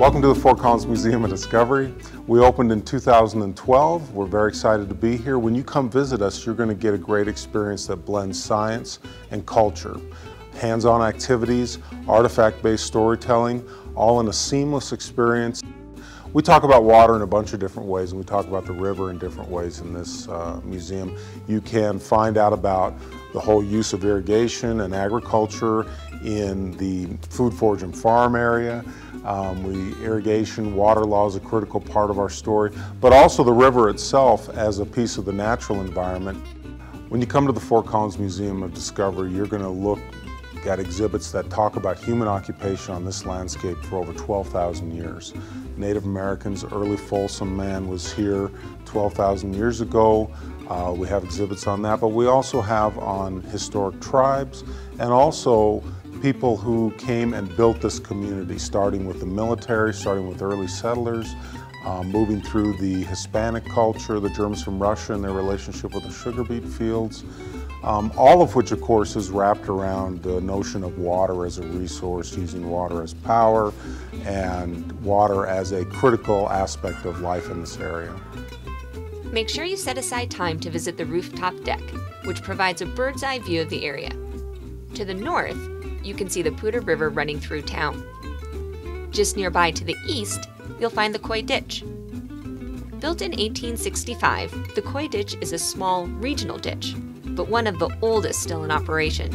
Welcome to the Fort Collins Museum of Discovery. We opened in 2012. We're very excited to be here. When you come visit us, you're going to get a great experience that blends science and culture. Hands-on activities, artifact-based storytelling, all in a seamless experience. We talk about water in a bunch of different ways, and we talk about the river in different ways in this uh, museum. You can find out about the whole use of irrigation and agriculture in the food, forage, and farm area. Um, we, irrigation, water law is a critical part of our story, but also the river itself as a piece of the natural environment. When you come to the Fort Collins Museum of Discovery, you're going to look at exhibits that talk about human occupation on this landscape for over 12,000 years. Native Americans, early Folsom man was here 12,000 years ago. Uh, we have exhibits on that, but we also have on historic tribes and also people who came and built this community, starting with the military, starting with early settlers, um, moving through the Hispanic culture, the Germans from Russia and their relationship with the sugar beet fields, um, all of which, of course, is wrapped around the notion of water as a resource, using water as power, and water as a critical aspect of life in this area. Make sure you set aside time to visit the rooftop deck, which provides a bird's eye view of the area. To the north, you can see the Poudre River running through town. Just nearby to the east, you'll find the Coy Ditch. Built in 1865, the Coy Ditch is a small regional ditch, but one of the oldest still in operation.